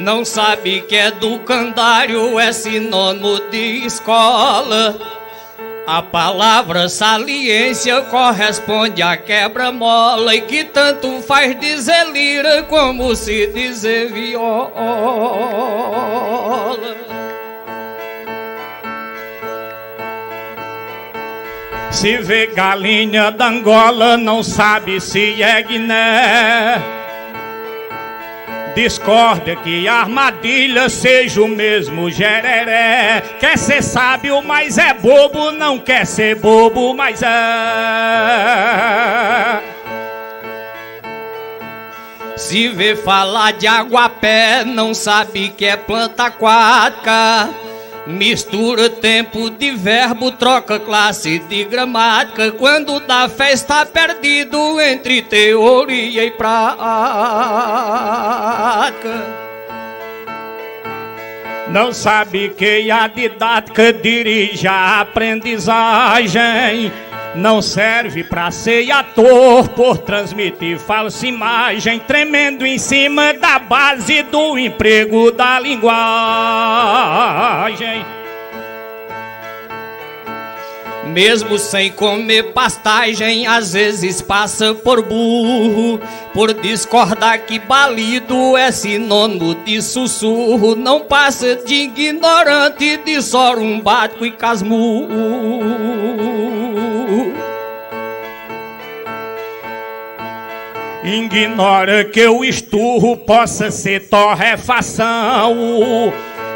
Não sabe que educandário é sinônimo de escola. A palavra saliência corresponde à quebra-mola e que tanto faz dizer lira como se dizer viola. Se vê galinha da Angola, não sabe se é Guiné. Discorda que armadilha seja o mesmo gereré. Quer ser sábio, mas é bobo. Não quer ser bobo, mas é. Se vê falar de aguapé, não sabe que é planta aquática. Mistura tempo de verbo, troca classe de gramática. Quando dá fé está perdido entre teoria e prática. Não sabe que a didática dirige a aprendizagem. Não serve pra ser ator por transmitir falsa imagem, tremendo em cima da base do emprego da linguagem. Mesmo sem comer pastagem, às vezes passa por burro, por discordar que balido é sinônimo de sussurro, não passa de ignorante de sorumbático e casmurro. Ignora que o esturro possa ser torrefação.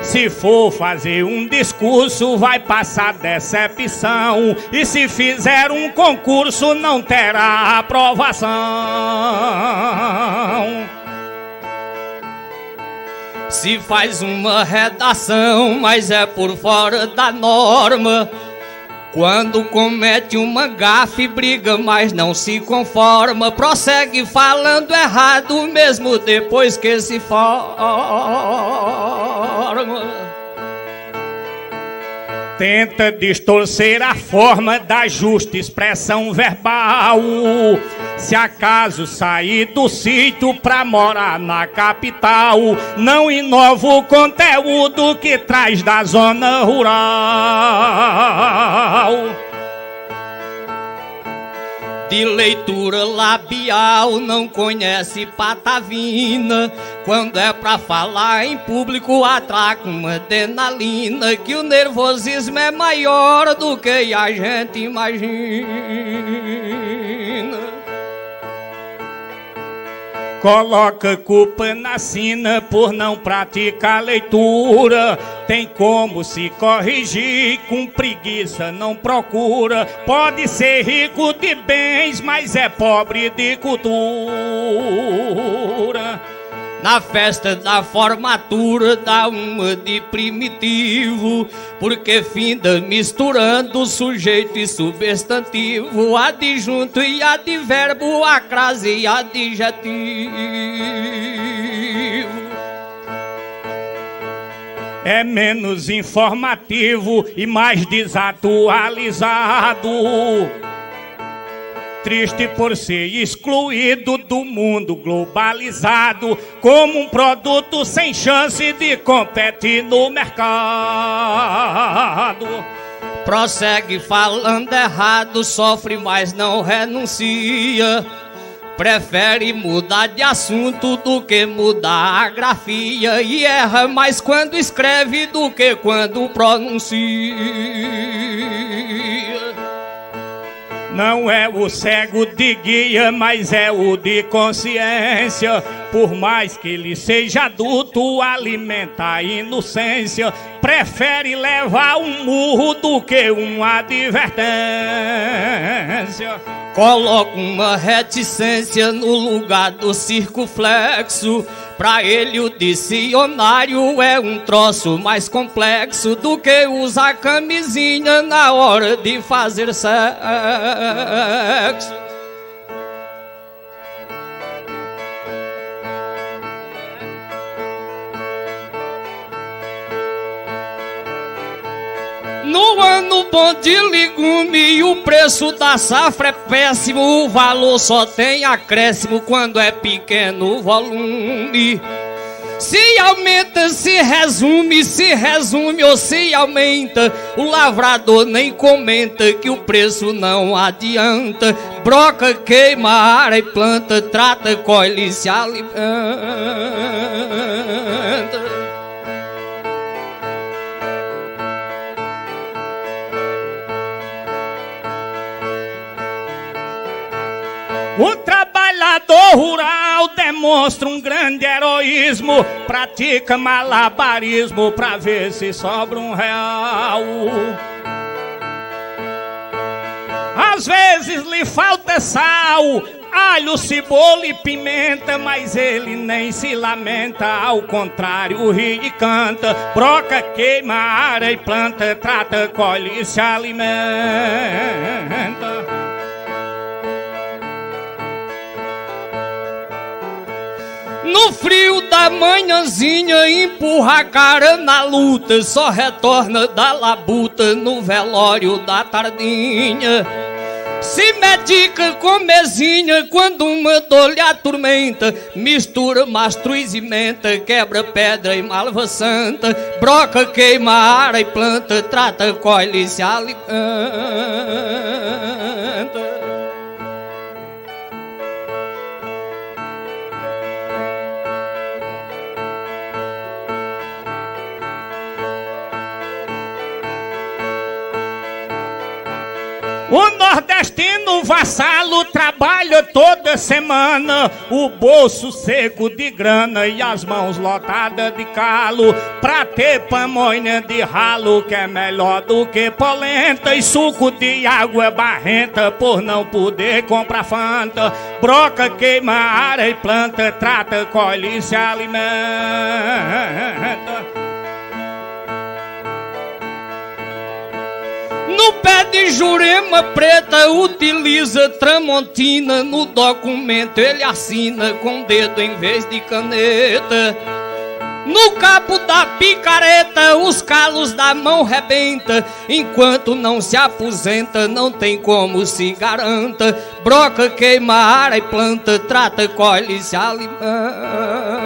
Se for fazer um discurso, vai passar decepção. E se fizer um concurso, não terá aprovação. Se faz uma redação, mas é por fora da norma. Quando comete uma gafe, briga, mas não se conforma. Prossegue falando errado, mesmo depois que se forma. Tenta distorcer a forma da justa expressão verbal. Se acaso sair do sítio pra morar na capital, não inova o conteúdo que traz da zona rural. De leitura labial não conhece patavina. Quando é pra falar em público, atraca uma adrenalina. Que o nervosismo é maior do que a gente imagina. Coloca culpa na sina por não praticar leitura. Tem como se corrigir, com preguiça não procura. Pode ser rico de bens, mas é pobre de cultura. Na festa da formatura dá uma de primitivo, porque finda misturando sujeito e substantivo, adjunto e advérbio, a crase e adjetivo. É menos informativo e mais desatualizado triste por ser excluído do mundo globalizado, como um produto sem chance de competir no mercado. Prossegue falando errado, sofre, mas não renuncia. Prefere mudar de assunto do que mudar a grafia e erra mais quando escreve do que quando pronuncia. Não é o cego de guia, mas é o de consciência. Por mais que ele seja adulto, alimenta a inocência. Prefere levar um murro do que uma advertência. Coloca uma reticência no lugar do circunflexo. Pra ele o dicionário é um troço mais complexo do que usar camisinha na hora de fazer sexo. No ano bom de legume o preço da safra é péssimo, o valor só tem acréscimo quando é pequeno o volume. Se aumenta, se resume, se resume ou se aumenta. O lavrador nem comenta que o preço não adianta. Broca, queima, área e planta, trata, colhe e se alimenta. O trabalhador rural demonstra um grande heroísmo, pratica malabarismo pra ver se sobra um real. Às vezes lhe falta sal, alho, cebola e pimenta, mas ele nem se lamenta, ao contrário, ri e canta, broca, queima, área e planta, trata, colhe e se alimenta. No frio da manhãzinha, empurra a cara na luta, só retorna da labuta no velório da tardinha. Se medica com mesinha quando uma dor lhe atormenta, mistura mastruz e menta, quebra pedra e malva santa, broca, queima, ara e planta, trata, colhe e se alimenta. O nordestino vassalo trabalha toda semana, o bolso seco de grana e as mãos lotadas de calo, pra ter pamonha de ralo que é melhor do que polenta e suco de água barrenta por não poder comprar fanta, broca, queima, área e planta, trata, colhe e se alimenta. No pé de Jurema Preta utiliza Tramontina No documento ele assina com dedo em vez de caneta no cabo da picareta, os calos da mão rebenta. Enquanto não se aposenta, não tem como se garanta. Broca, queima, ara e planta, trata, colhe se alimenta.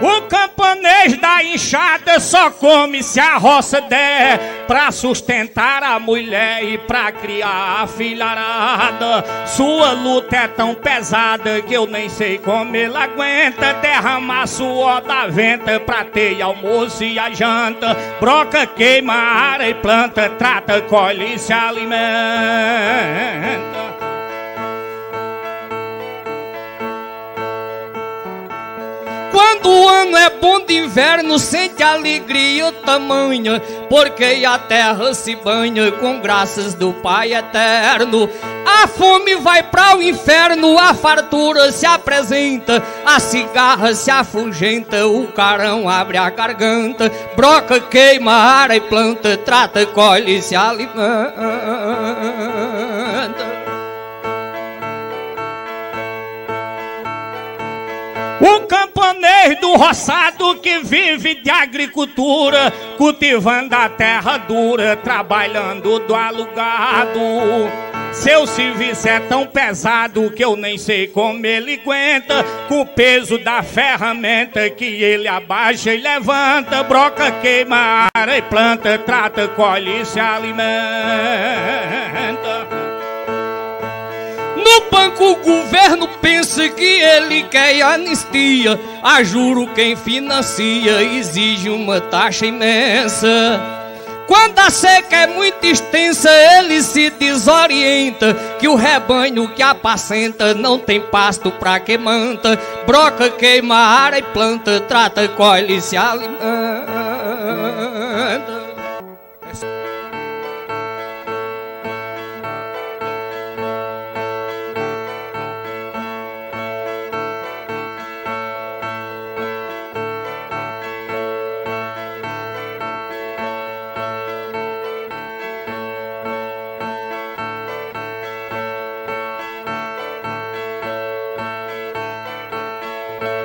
O camponês da enxada só come se a roça der Pra sustentar a mulher e pra criar a filharada. Sua luta é tão pesada que eu nem sei como ele aguenta Derramar suor da venta pra ter almoço e a janta. Broca, queima, ara e planta, trata, colhe e se alimenta Quando o ano é bom de inverno, sente alegria tamanha, porque a terra se banha com graças do Pai eterno. A fome vai para o inferno, a fartura se apresenta, a cigarra se afugenta, o carão abre a garganta, broca, queima, ara e planta, trata, colhe e se alimenta. O camponês do roçado que vive de agricultura, cultivando a terra dura, trabalhando do alugado. Seu serviço é tão pesado que eu nem sei como ele aguenta. Com o peso da ferramenta que ele abaixa e levanta, broca, queima, ara e planta, trata, colhe e se alimenta. No banco o governo pensa que ele quer anistia. A juro quem financia exige uma taxa imensa. Quando a seca é muito extensa, ele se desorienta. Que o rebanho que apacenta não tem pasto pra que manta. Broca, queima, ara e planta, trata, colhe e se alimenta.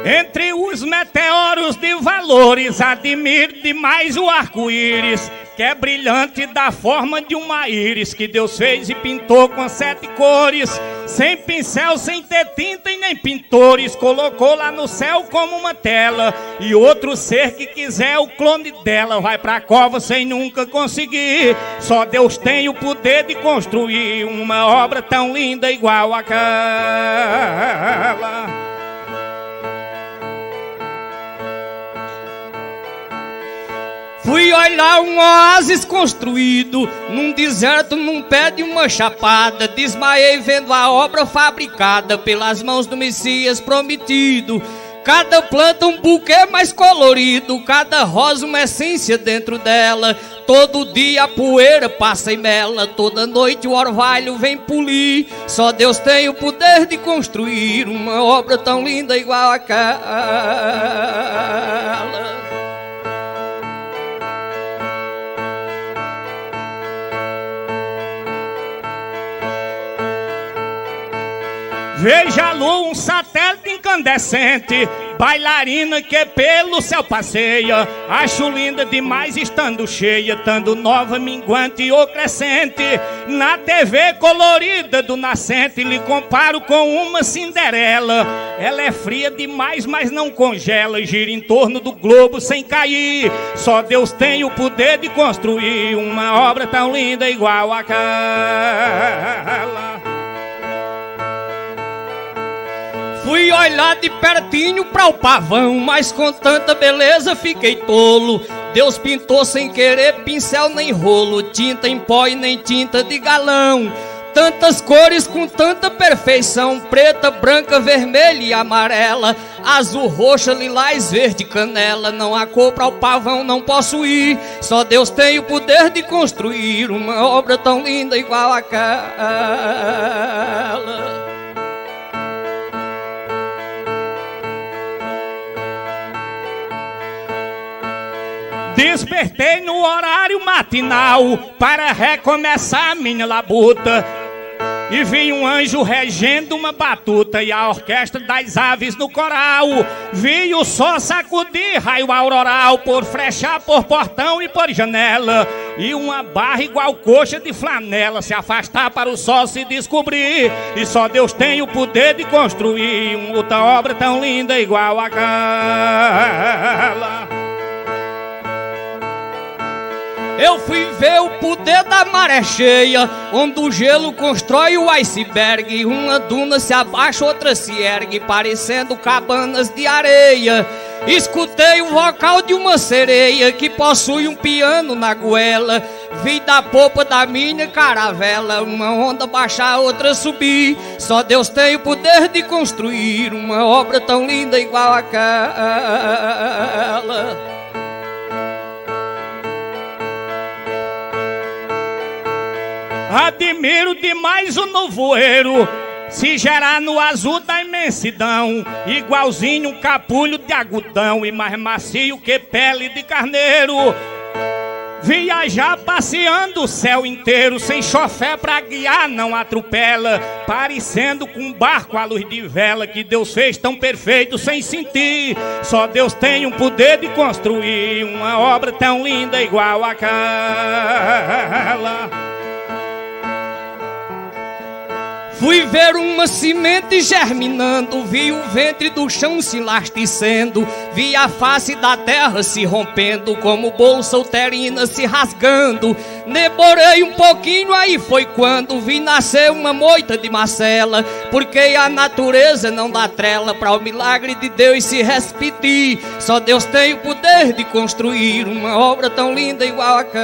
Entre os meteoros de valores, admiro demais o arco-íris. que é brilhante da forma de uma íris que Deus fez e pintou com sete cores, sem pincel, sem ter tinta e nem pintores, colocou lá no céu como uma tela. E outro ser que quiser o clone dela vai pra cova sem nunca conseguir. Só Deus tem o poder de construir uma obra tão linda igual aquela. Fui olhar um oásis construído num deserto, num pé de uma chapada. Desmaiei vendo a obra fabricada pelas mãos do Messias prometido. Cada planta um buquê mais colorido, cada rosa uma essência dentro dela. Todo dia a poeira passa e mela, toda noite o orvalho vem polir. Só Deus tem o poder de construir uma obra tão linda igual aquela. Veja a lua, um satélite incandescente, bailarina que pelo céu passeia. Acho linda demais estando cheia, estando nova, minguante ou crescente. Na TV colorida do nascente, lhe comparo com uma Cinderela. Ela é fria demais, mas não congela, gira em torno do globo sem cair. Só Deus tem o poder de construir uma obra tão linda igual aquela. Fui olhar de pertinho para o pavão, mas com tanta beleza fiquei tolo. Deus pintou sem querer pincel nem rolo, tinta em pó e nem tinta de galão. Tantas cores com tanta perfeição, preta, branca, vermelha e amarela, azul, roxa, lilás, verde, canela. Não há cor para o pavão, não posso ir. Só Deus tem o poder de construir uma obra tão linda igual aquela. Despertei no horário matinal para recomeçar minha labuta. E vi um anjo regendo uma batuta e a orquestra das aves no coral. Vi o sol sacudir raio auroral por frechar por portão e por janela. E uma barra igual coxa de flanela se afastar para o sol se descobrir. E só Deus tem o poder de construir uma outra obra tão linda igual aquela. Eu fui ver o poder da maré cheia, onde o gelo constrói o iceberg. Uma duna se abaixa, outra se ergue, parecendo cabanas de areia. Escutei o vocal de uma sereia que possui um piano na goela. Vi da popa da minha caravela uma onda baixar, outra subir. Só Deus tem o poder de construir uma obra tão linda igual aquela. Admiro demais o novoeiro se gerar no azul da imensidão, igualzinho um capulho de agudão e mais macio que pele de carneiro. Viajar passeando o céu inteiro, sem chofé pra guiar, não atropela. Parecendo com um barco à luz de vela que Deus fez tão perfeito sem sentir. Só Deus tem o poder de construir uma obra tão linda igual aquela. Fui ver uma semente germinando, vi o ventre do chão se lasticendo, vi a face da terra se rompendo, como bolsa uterina se rasgando. Demorei um pouquinho, aí foi quando vi nascer uma moita de Marcela, porque a natureza não dá trela para o milagre de Deus se repetir. Só Deus tem o poder de construir uma obra tão linda igual aquela.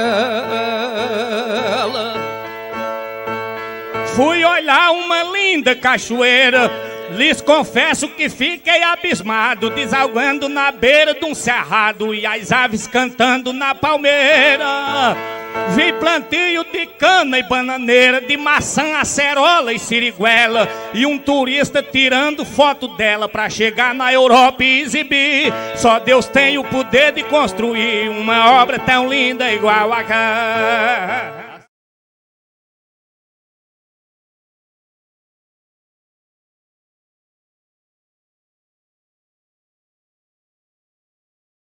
Fui olhar uma linda cachoeira. Lhes confesso que fiquei abismado, desalgando na beira de um cerrado e as aves cantando na palmeira. Vi plantio de cana e bananeira, de maçã, acerola e siriguela, e um turista tirando foto dela para chegar na Europa e exibir. Só Deus tem o poder de construir uma obra tão linda igual a cá.